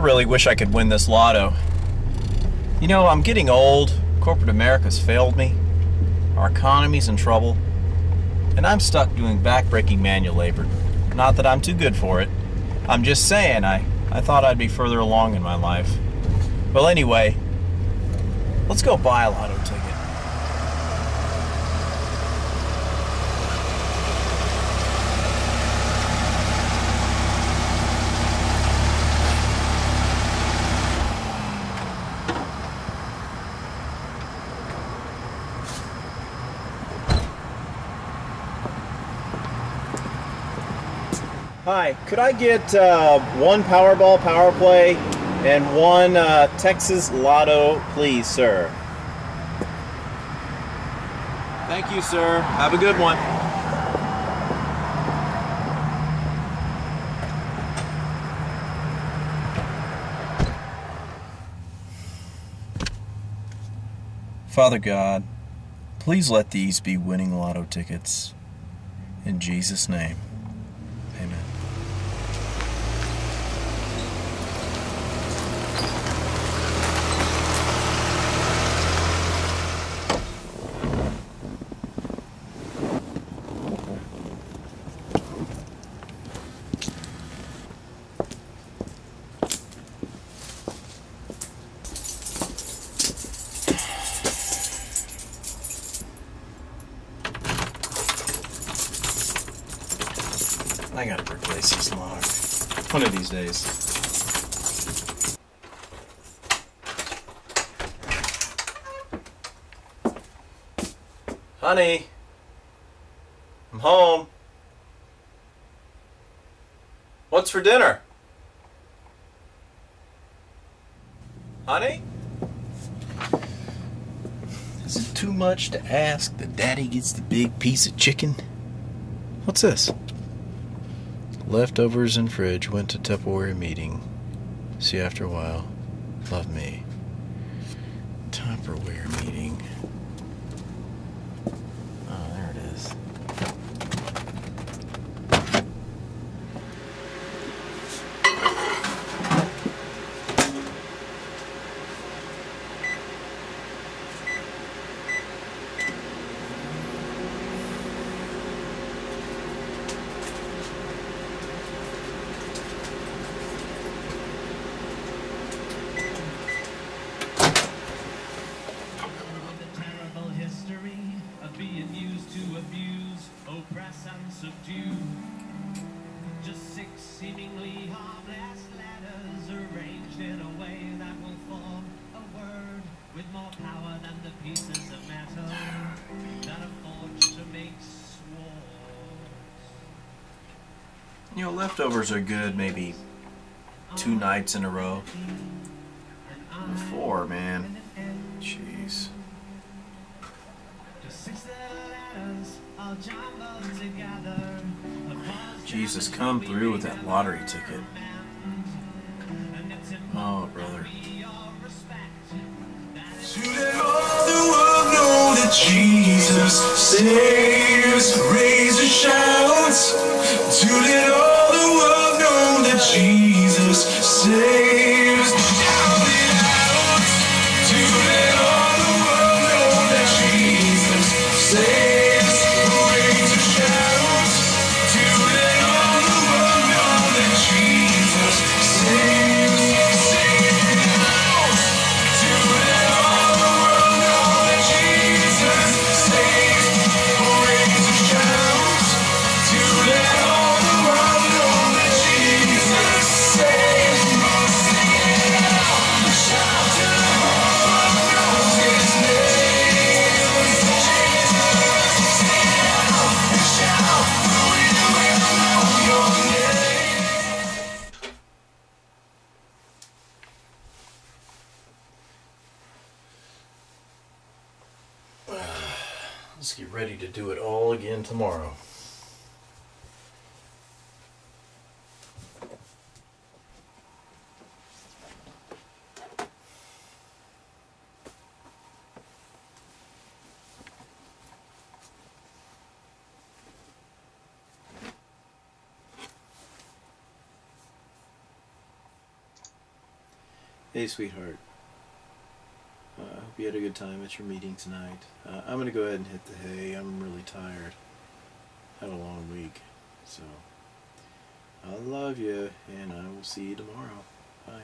I really wish I could win this lotto. You know, I'm getting old. Corporate America's failed me. Our economy's in trouble. And I'm stuck doing backbreaking manual labor. Not that I'm too good for it. I'm just saying, I, I thought I'd be further along in my life. Well, anyway, let's go buy a lotto ticket. Hi, could I get uh, one Powerball Power Play and one uh, Texas Lotto, please, sir? Thank you, sir. Have a good one. Father God, please let these be winning lotto tickets. In Jesus' name. I gotta replace this log. One of these days. Honey, I'm home. What's for dinner? Honey? Is it too much to ask that daddy gets the big piece of chicken? What's this? Leftovers in fridge. Went to Tupperware meeting. See after a while. Love me. Tupperware meeting. Pieces of metal that are forged to make swords. You know, leftovers are good maybe two nights in a row. Four, man. Jeez. Just six little letters all jumbled together. Jesus, come through with that lottery ticket. Oh. Jesus saves, raise a shout. To let all the world know that Jesus saves. Let's get ready to do it all again tomorrow. Hey, sweetheart. Uh, I hope you had a good time at your meeting tonight. Uh, I'm gonna go ahead and hit the hay. I'm really tired. Had a long week, so I love you, and I will see you tomorrow. Bye.